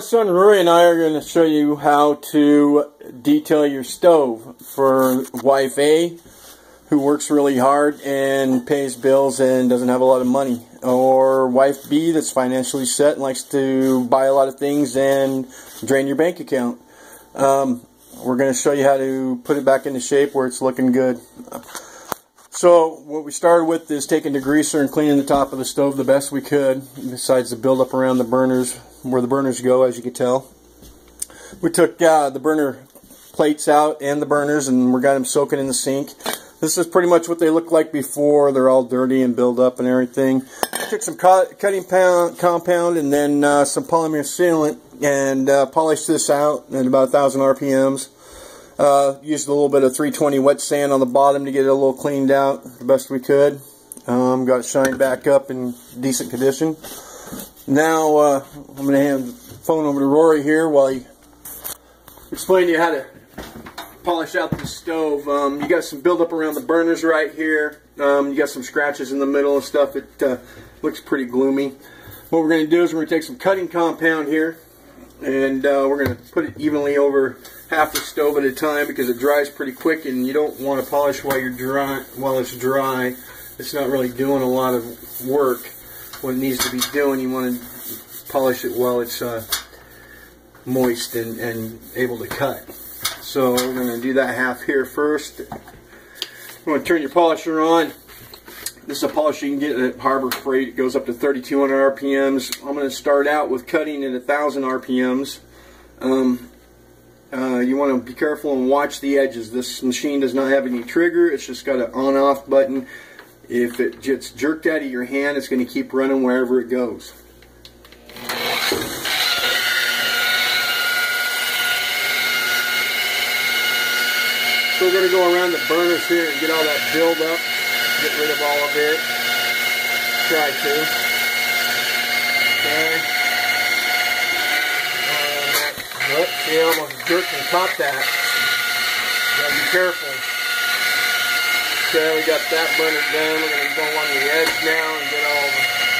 My son Rory and I are going to show you how to detail your stove for wife A who works really hard and pays bills and doesn't have a lot of money or wife B that's financially set and likes to buy a lot of things and drain your bank account. Um, we're going to show you how to put it back into shape where it's looking good. So what we started with is taking the greaser and cleaning the top of the stove the best we could, besides the buildup around the burners, where the burners go, as you can tell. We took uh, the burner plates out and the burners, and we got them soaking in the sink. This is pretty much what they looked like before. They're all dirty and build up and everything. took some cutting pound, compound and then uh, some polymer sealant and uh, polished this out at about 1,000 RPMs. Uh, used a little bit of 320 wet sand on the bottom to get it a little cleaned out the best we could. Um, got it shined back up in decent condition. Now uh, I'm going to hand the phone over to Rory here while he explain to you how to polish out the stove. Um, you got some buildup around the burners right here. Um, you got some scratches in the middle and stuff. It uh, looks pretty gloomy. What we're going to do is we're going to take some cutting compound here and uh, we're going to put it evenly over half the stove at a time because it dries pretty quick and you don't want to polish while you're dry while it's dry. It's not really doing a lot of work. What it needs to be doing you want to polish it while it's uh, moist and, and able to cut. So we're going to do that half here first. I'm going to turn your polisher on this is a polish you can get at Harbor Freight. It goes up to 3,200 RPMs. I'm going to start out with cutting at 1,000 RPMs. Um, uh, you want to be careful and watch the edges. This machine does not have any trigger. It's just got an on-off button. If it gets jerked out of your hand, it's going to keep running wherever it goes. So we're going to go around the burners here and get all that build up get rid of all of it. Try to. Okay. Um, oh, see, I almost jerked and caught that. Gotta be careful. Okay, we got that burner done. We're gonna go on the edge now and get all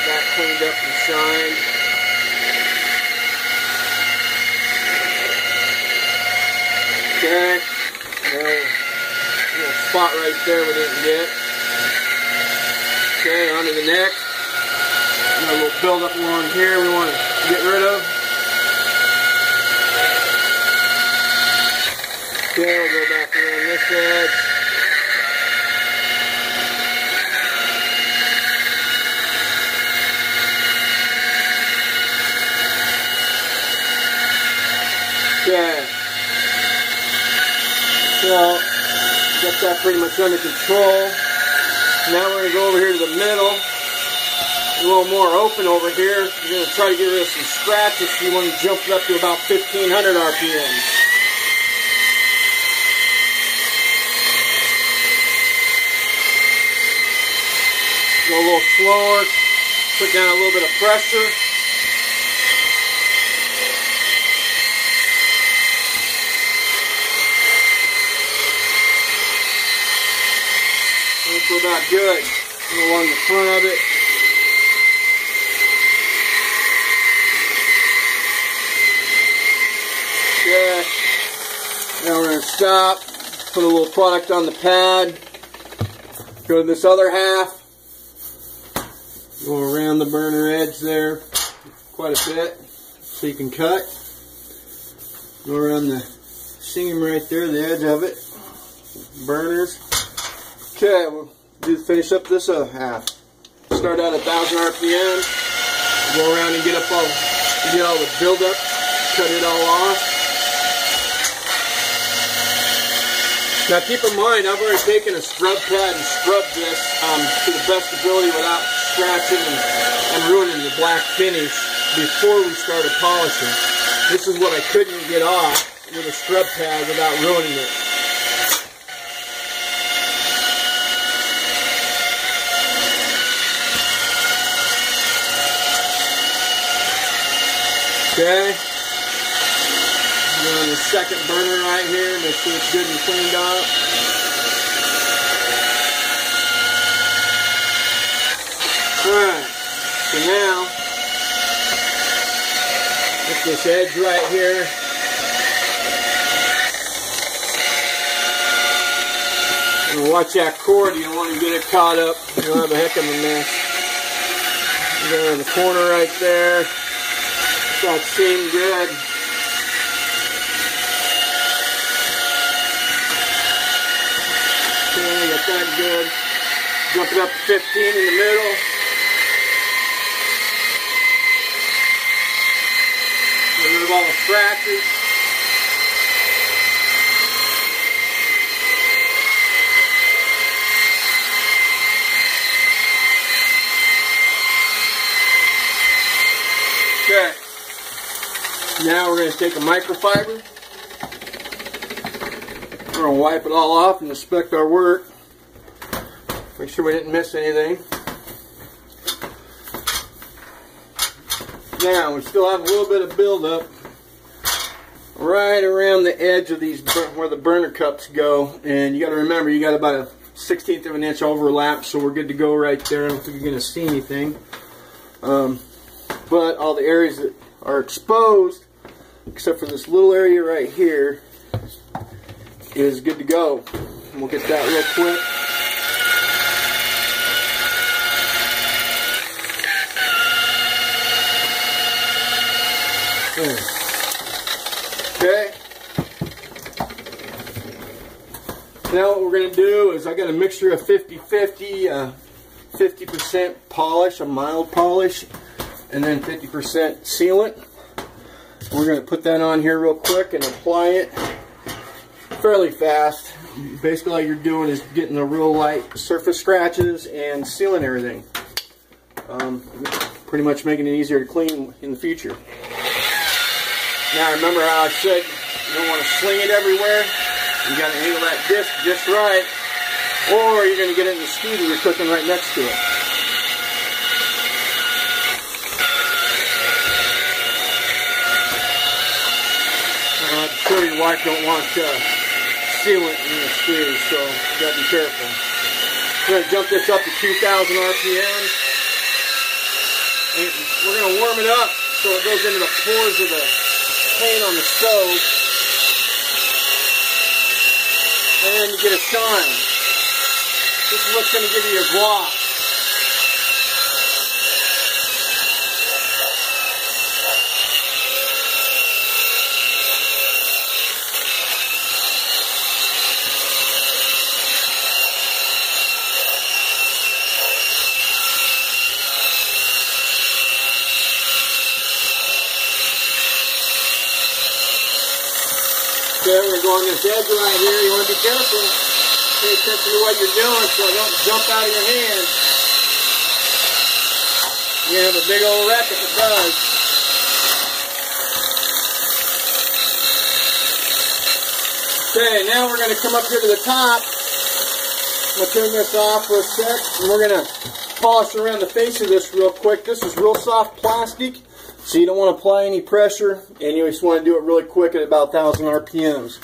that cleaned up and shined. Okay. Little spot right there we didn't get. Okay, onto the neck. A little buildup along here we want to get rid of. Okay, we'll go back around this edge. Okay. So, get that pretty much under control. Now we're going to go over here to the middle. A little more open over here. You're going to try to get rid of some scratches. If you want to jump it up to about 1500 RPM. Go a little slower. Put down a little bit of pressure. We're about good. Along the front of it. Good. Now we're going to stop. Put a little product on the pad. Go to this other half. Go around the burner edge there quite a bit so you can cut. Go around the seam right there, the edge of it. Burners. Okay, do finish up this uh, half. Start out at 1,000 RPM. Go around and get up all, get all the buildup, cut it all off. Now keep in mind, I've already taken a scrub pad and scrubbed this um, to the best ability without scratching and, and ruining the black finish before we started polishing. This is what I couldn't get off with a scrub pad without ruining it. Okay. On the second burner right here. Make sure it's good and cleaned up. Alright. So now, Get this edge right here. And watch that cord, you don't want to get it caught up. You'll have a heck of a mess. There in the corner right there. That seemed good. Okay, got that good. Jump it up to 15 in the middle. Of all the scratches. Okay. Now we're going to take a microfiber. We're going to wipe it all off and inspect our work. Make sure we didn't miss anything. Now we still have a little bit of buildup right around the edge of these where the burner cups go and you got to remember you got about a 16th of an inch overlap so we're good to go right there. I don't think you're going to see anything. Um, but all the areas that are exposed, except for this little area right here, is good to go. We'll get that real quick. Okay. Now what we're going to do is I got a mixture of 50-50, 50% uh, polish, a mild polish, and then 50% sealant. We're going to put that on here real quick and apply it fairly fast. Basically all you're doing is getting the real light surface scratches and sealing everything. Um, pretty much making it easier to clean in the future. Now remember how I said you don't want to sling it everywhere. You got to angle that disc just right or you're going to get it in the and you're cooking right next to it. Sure your wife don't want uh, sealant in the screws, so you gotta be careful. We're gonna jump this up to 2,000 RPM. And we're gonna warm it up so it goes into the pores of the paint on the stove. And you get a shine. This is what's gonna give you your gloss. There. We're going this edge right here. You want to be careful. Pay attention to what you're doing so it don't jump out of your hand. You have a big old wreck if it does. Okay, now we're going to come up here to the top. I'm going to turn this off for a sec. And we're going to polish around the face of this real quick. This is real soft plastic. So you don't want to apply any pressure, and you just want to do it really quick at about 1,000 RPMs.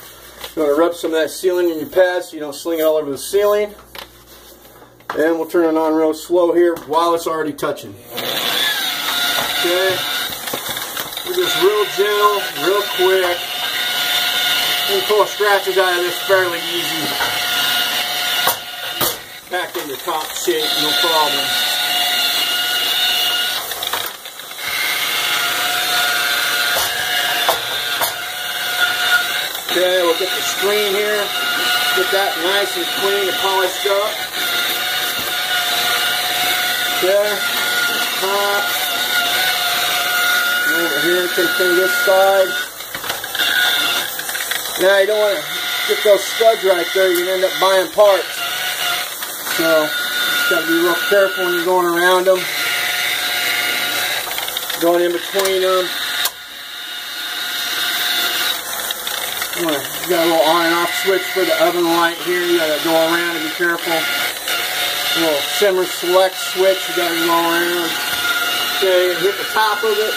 You want to rub some of that sealing in your pads so you don't sling it all over the ceiling. And we'll turn it on real slow here while it's already touching. Okay. We're just real gentle, real quick. You can pull scratches out of this fairly easy. Back into top shape, no problem. Okay, we'll get the screen here, get that nice and clean and polished up. Okay, top. Over here, take to this side. Now you don't want to get those studs right there, You're going to end up buying parts. So, got to be real careful when you're going around them. Going in between them. You got a little on and off switch for the oven light here. You got to go around and be careful. A little simmer select switch. You got to go around. Okay, hit the top of it.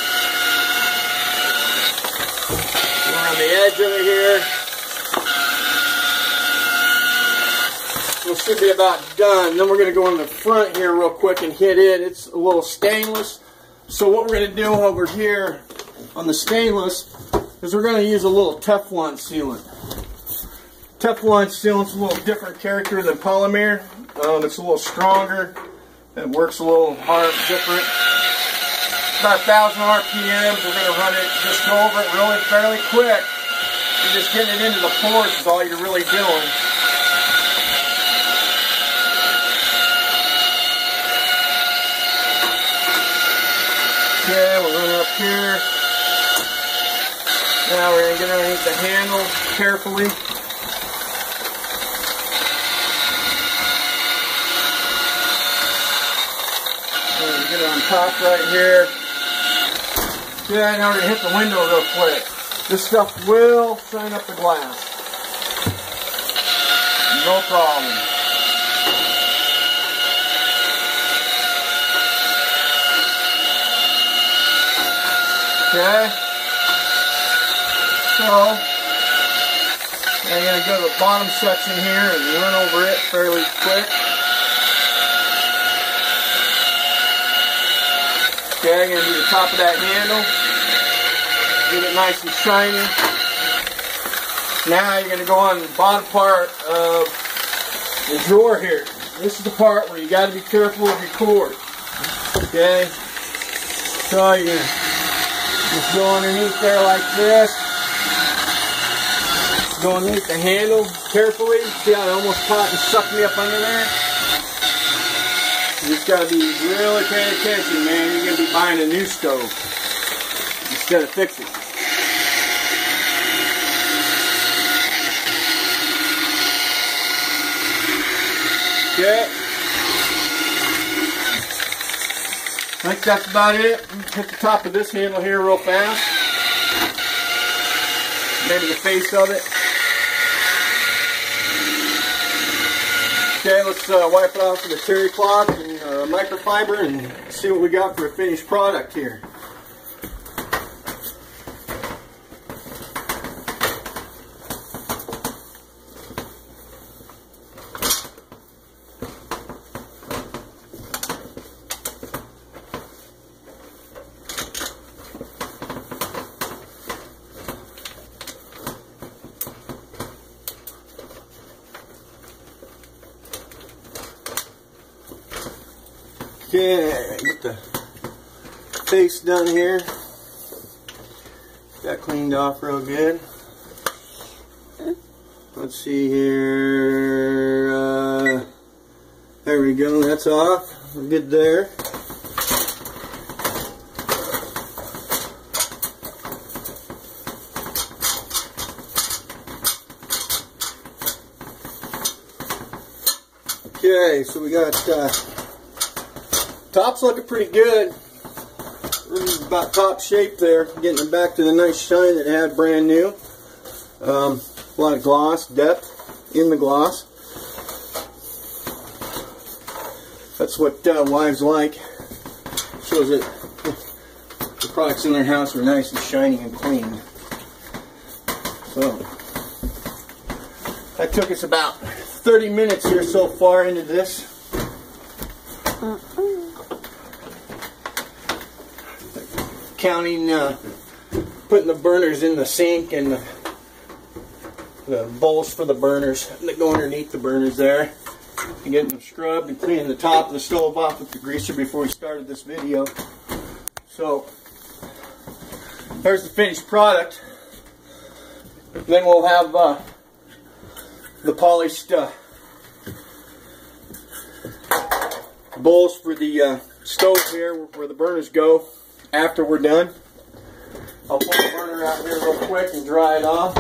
Around the edge of it here. We should be about done. Then we're going to go in the front here real quick and hit it. It's a little stainless. So what we're going to do over here on the stainless is we're going to use a little Teflon sealant. Teflon sealant's a little different character than polymer. Um, it's a little stronger. It works a little hard, different. About 1,000 RPMs. We're going to run it, just go over it really fairly quick. You're just getting it into the pores is all you're really doing. Okay, we're running up here. Now we're going to get underneath the handle carefully. Get it on top right here. Yeah, now we're going to hit the window real quick. This stuff will shine up the glass. No problem. Okay. So, I'm going to go to the bottom section here and run over it fairly quick. Okay, I'm going to do the top of that handle. Get it nice and shiny. Now you're going to go on the bottom part of the drawer here. This is the part where you got to be careful of your cord. Okay? So you're going to just go underneath there like this. Go underneath the handle carefully. See how it almost caught and sucked me up under there? You just got to be really paying attention, man. You're to be buying a new stove instead of fixing it. Okay. I think that's about it. Hit the top of this handle here real fast. Maybe the face of it. Let's uh, wipe it off with a terry cloth and uh, microfiber and see what we got for a finished product here. Okay, get the face done here. Got cleaned off real good. Let's see here. Uh, there we go. That's off. We're good there. Okay, so we got uh, Top's looking pretty good. About top shape there. Getting it back to the nice shine that it had brand new. Um, a lot of gloss, depth in the gloss. That's what uh, wives like. Shows that the products in their house are nice and shiny and clean. So, that took us about 30 minutes here so far into this. Uh -uh. Counting, uh, putting the burners in the sink and the, the bowls for the burners that go underneath the burners there. And getting them scrubbed and cleaning the top of the stove off with the greaser before we started this video. So, there's the finished product. Then we'll have uh, the polished uh, bowls for the uh, stove here where the burners go after we're done. I'll pull the burner out here real quick and dry it off.